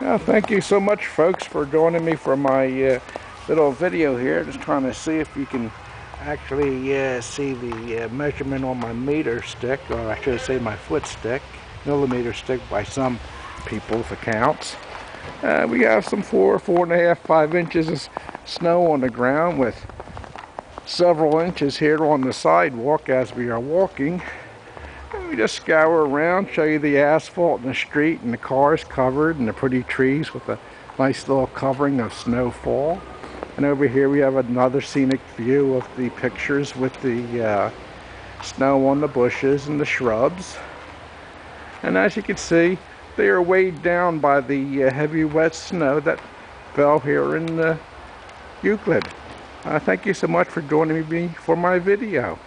Well, thank you so much, folks, for joining me for my uh, little video here. Just trying to see if you can actually uh, see the uh, measurement on my meter stick, or I should say my foot stick, millimeter stick by some people's accounts. Uh, we have some four, four and a half, five inches of snow on the ground with several inches here on the sidewalk as we are walking. We just scour around, show you the asphalt and the street and the cars covered and the pretty trees with a nice little covering of snowfall. And over here we have another scenic view of the pictures with the uh, snow on the bushes and the shrubs. And as you can see, they are weighed down by the uh, heavy wet snow that fell here in uh, Euclid. Uh, thank you so much for joining me for my video.